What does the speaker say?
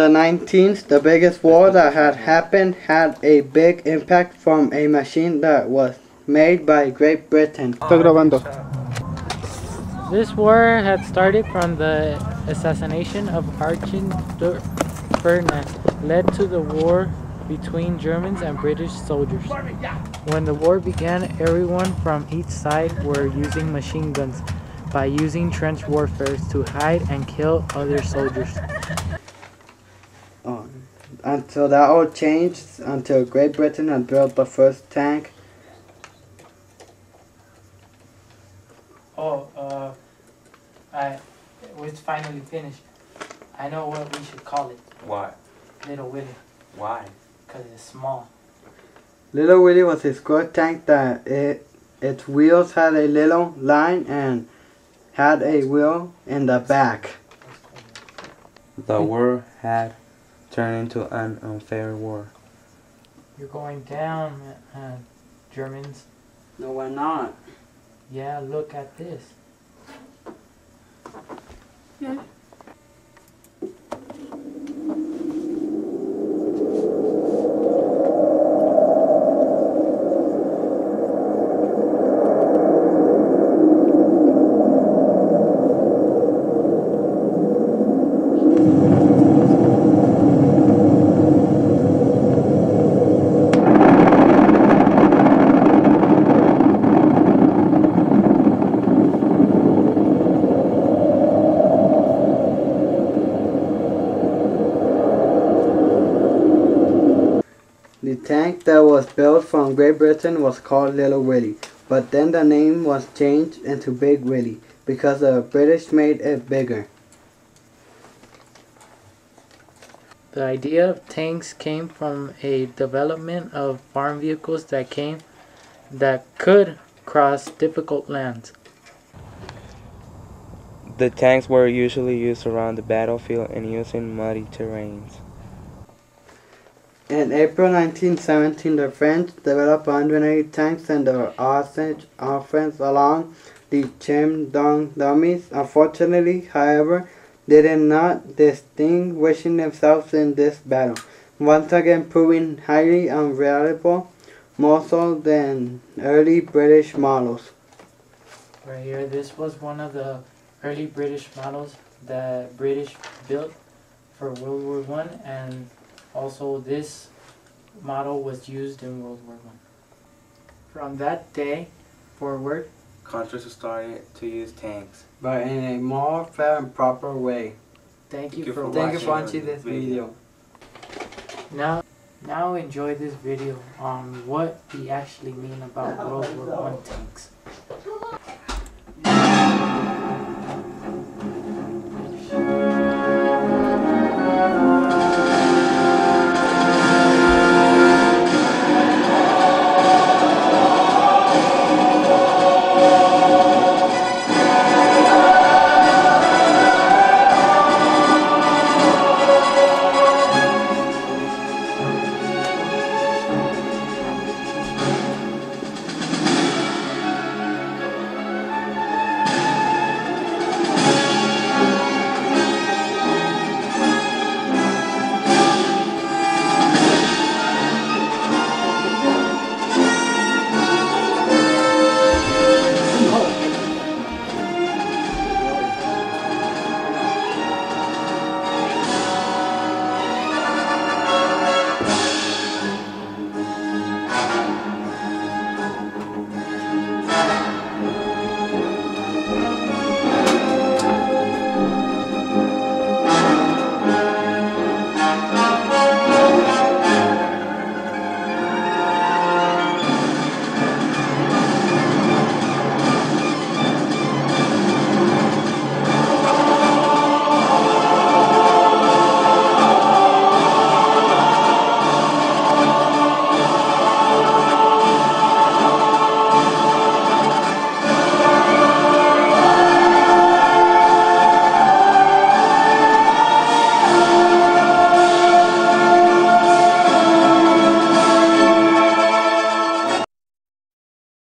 the 19th, the biggest war that had happened had a big impact from a machine that was made by Great Britain. Estoy grabando. This war had started from the assassination of Archduke Ferdinand, led to the war between Germans and British soldiers. When the war began, everyone from each side were using machine guns by using trench warfare to hide and kill other soldiers. Until that all changed, until Great Britain had built the first tank. Oh, uh, I, it's finally finished. I know what we should call it. Why? Little Willie, Why? because it's small. Little Willie was a square tank that it, its wheels had a little line and had a wheel in the back. The war had turned into an unfair war. You're going down, uh, Germans. No, we're not. Yeah, look at this. The tank that was built from Great Britain was called Little Willie, but then the name was changed into Big Willie because the British made it bigger. The idea of tanks came from a development of farm vehicles that came that could cross difficult lands. The tanks were usually used around the battlefield and used in muddy terrains. In April 1917, the French developed 180 tanks and the Osage offense along the Chemin des Dames. Unfortunately, however, they did not distinguishing themselves in this battle, once again proving highly unreliable, more so than early British models. Right here, this was one of the early British models that British built for World War One, and also this model was used in World War One. From that day forward, Countries started to use tanks. But in a more fair and proper way. thank you Thank you for for Thank you watching. for watching this video. Now, now enjoy this video on what we actually mean about World War One tanks.